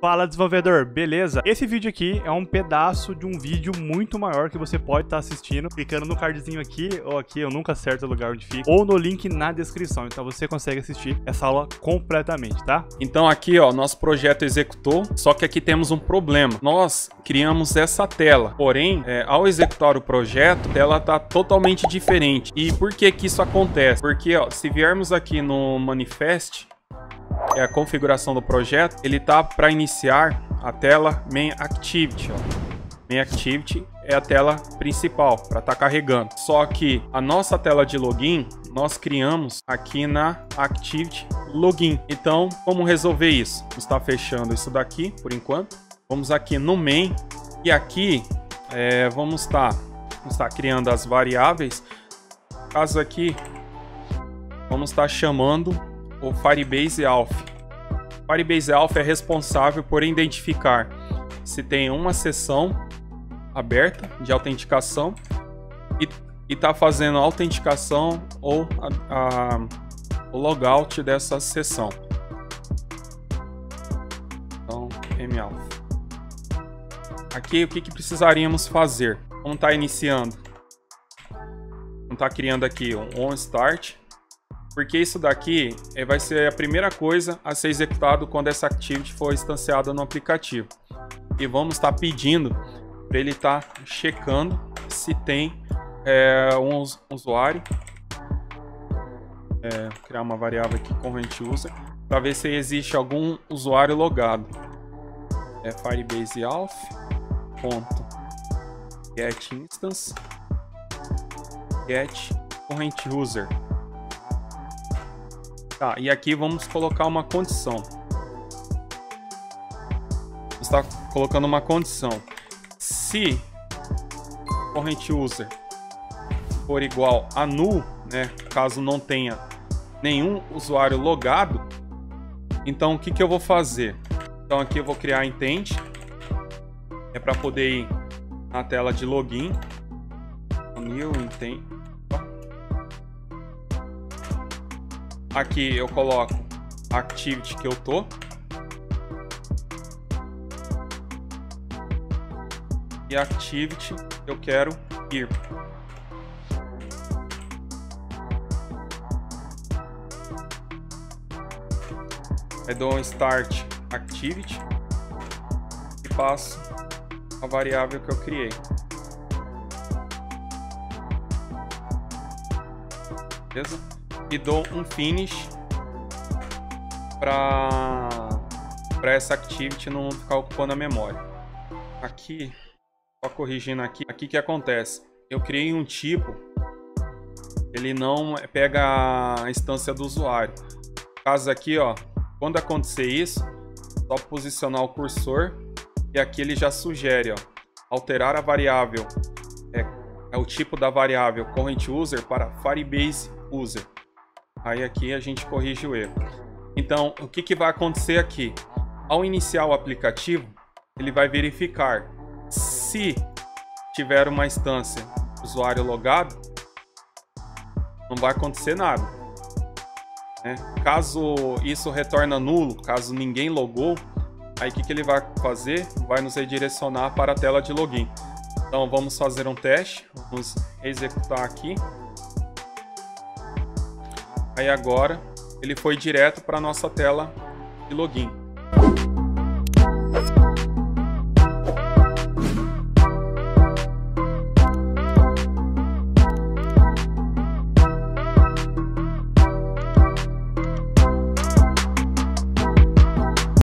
Fala desenvolvedor, beleza? Esse vídeo aqui é um pedaço de um vídeo muito maior que você pode estar tá assistindo clicando no cardzinho aqui ou aqui, eu nunca acerto o lugar onde fica, ou no link na descrição, então você consegue assistir essa aula completamente, tá? Então aqui ó, nosso projeto executou, só que aqui temos um problema. Nós criamos essa tela, porém, é, ao executar o projeto, a tela tá totalmente diferente. E por que que isso acontece? Porque ó, se viermos aqui no manifest, é a configuração do projeto, ele tá para iniciar a tela Main Activity. Ó. Main Activity é a tela principal para estar tá carregando. Só que a nossa tela de login nós criamos aqui na Activity Login. Então, como resolver isso? Está fechando isso daqui por enquanto. Vamos aqui no Main e aqui é, vamos estar tá, tá criando as variáveis. Caso aqui vamos estar tá chamando o Firebase Alpha. Firebase Alpha é responsável por identificar se tem uma sessão aberta de autenticação e está fazendo a autenticação ou a, a, o logout dessa sessão. Então, malpha. Aqui o que, que precisaríamos fazer? Vamos estar tá iniciando. Vamos estar tá criando aqui um onStart porque isso daqui é, vai ser a primeira coisa a ser executado quando essa activity for instanciada no aplicativo. E vamos estar tá pedindo para ele estar tá checando se tem é, um usuário. É, criar uma variável aqui corrente user para ver se existe algum usuário logado. É Firebase Alpha ponto get instance get corrente user Tá, e aqui vamos colocar uma condição. Está colocando uma condição. Se corrente user for igual a null, né, caso não tenha nenhum usuário logado, então o que, que eu vou fazer? Então aqui eu vou criar intent, é para poder ir na tela de login, new intent, Aqui eu coloco a activity que eu tô. E a activity eu quero ir. Aí dou um start activity e passo a variável que eu criei. Beleza? E dou um finish para para essa activity não ficar ocupando a memória. Aqui, só corrigindo aqui, aqui que acontece? Eu criei um tipo, ele não pega a instância do usuário. Caso aqui, ó, quando acontecer isso, só posicionar o cursor e aqui ele já sugere, ó, alterar a variável é, é o tipo da variável current user para Firebase user. Aí aqui a gente corrige o erro. Então, o que, que vai acontecer aqui? Ao iniciar o aplicativo, ele vai verificar se tiver uma instância usuário logado, não vai acontecer nada. Né? Caso isso retorna nulo, caso ninguém logou, aí o que, que ele vai fazer? Vai nos redirecionar para a tela de login. Então vamos fazer um teste, vamos executar aqui. Aí agora ele foi direto para a nossa tela de login.